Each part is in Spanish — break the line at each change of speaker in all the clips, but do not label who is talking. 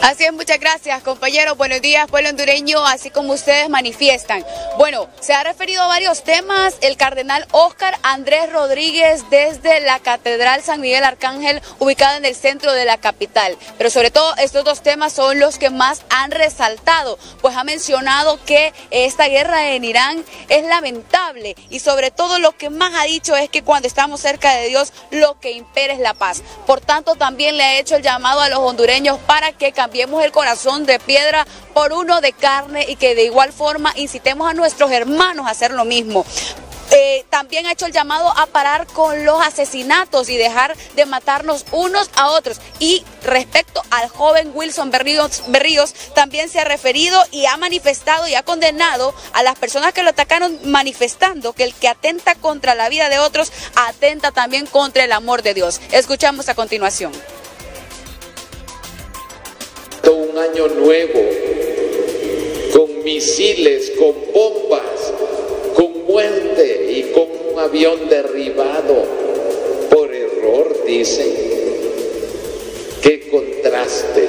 Así es, muchas gracias, compañeros. Buenos días, pueblo hondureño, así como ustedes manifiestan. Bueno, se ha referido a varios temas el cardenal Óscar Andrés Rodríguez desde la Catedral San Miguel Arcángel, ubicada en el centro de la capital. Pero sobre todo, estos dos temas son los que más han resaltado, pues ha mencionado que esta guerra en Irán es lamentable y sobre todo lo que más ha dicho es que cuando estamos cerca de Dios, lo que impera es la paz. Por tanto, también le ha hecho el llamado a los hondureños para que cambiemos el corazón de piedra por uno de carne y que de igual forma incitemos a nuestros hermanos a hacer lo mismo. Eh, también ha hecho el llamado a parar con los asesinatos y dejar de matarnos unos a otros. Y respecto al joven Wilson Berríos, Berríos, también se ha referido y ha manifestado y ha condenado a las personas que lo atacaron manifestando que el que atenta contra la vida de otros atenta también contra el amor de Dios. Escuchamos a continuación.
Año nuevo, con misiles, con bombas, con muerte y con un avión derribado por error, dicen. Qué contraste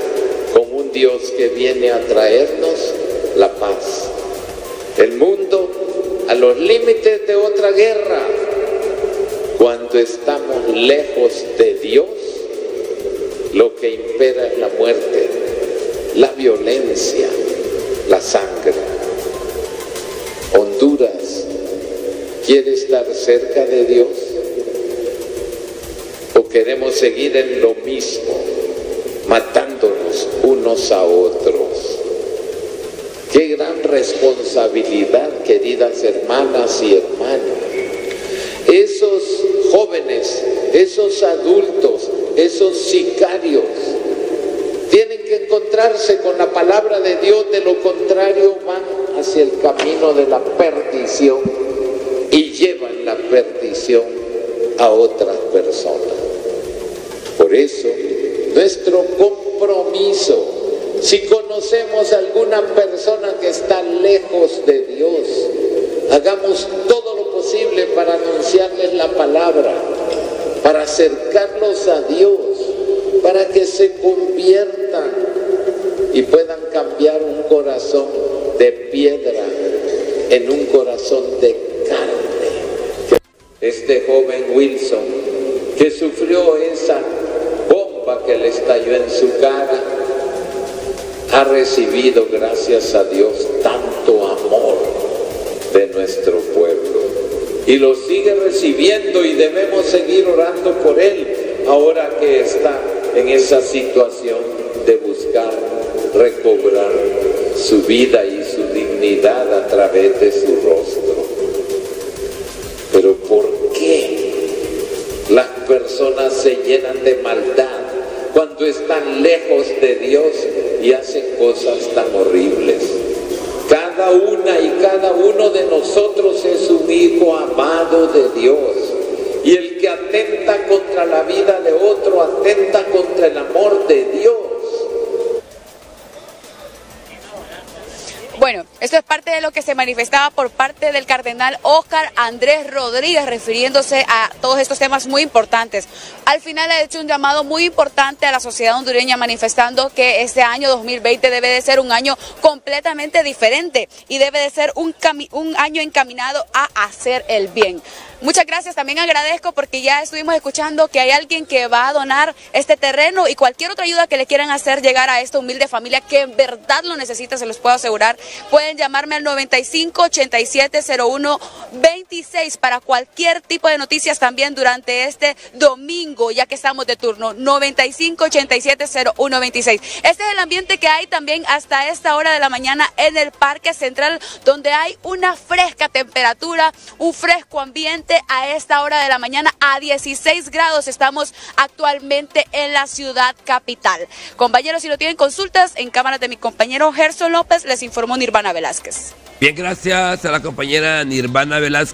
con un Dios que viene a traernos la paz. El mundo a los límites de otra guerra, cuando estamos lejos de Dios, lo que impera es la muerte, la violencia, la sangre. Honduras quiere estar cerca de Dios o queremos seguir en lo mismo, matándonos unos a otros. Qué gran responsabilidad, queridas hermanas y hermanos. Esos jóvenes, esos adultos, esos sicarios, tienen que encontrarse con la palabra de Dios, de lo contrario van hacia el camino de la perdición y llevan la perdición a otras personas. Por eso, nuestro compromiso, si conocemos a alguna persona que está lejos de Dios, hagamos todo lo posible para anunciarles la palabra, para acercarlos a Dios, para que se conviertan y puedan cambiar un corazón de piedra en un corazón de carne. Este joven Wilson que sufrió esa bomba que le estalló en su cara, ha recibido, gracias a Dios, tanto amor de nuestro pueblo. Y lo sigue recibiendo y debemos seguir orando por él ahora que está en esa situación de buscar recobrar su vida y su dignidad a través de su rostro. Pero ¿por qué las personas se llenan de maldad cuando están lejos de Dios y hacen cosas tan horribles? Cada una y cada uno de nosotros es un hijo amado de Dios. Y el que atenta contra la vida de otro, atenta contra el amor de Dios.
Bueno, esto es parte de lo que se manifestaba por parte del cardenal Óscar Andrés Rodríguez, refiriéndose a todos estos temas muy importantes. Al final ha hecho un llamado muy importante a la sociedad hondureña, manifestando que este año 2020 debe de ser un año completamente diferente y debe de ser un, un año encaminado a hacer el bien. Muchas gracias, también agradezco porque ya estuvimos escuchando que hay alguien que va a donar este terreno y cualquier otra ayuda que le quieran hacer llegar a esta humilde familia que en verdad lo necesita, se los puedo asegurar. Pueden llamarme al 95 87 01 26 para cualquier tipo de noticias también durante este domingo, ya que estamos de turno. 95 87 01 26. Este es el ambiente que hay también hasta esta hora de la mañana en el Parque Central, donde hay una fresca temperatura, un fresco ambiente a esta hora de la mañana a 16 grados. Estamos actualmente en la ciudad capital. Compañeros, si no tienen consultas, en cámara de mi compañero Gerson López les informó Nirvana Velázquez.
Bien, gracias a la compañera Nirvana Velázquez.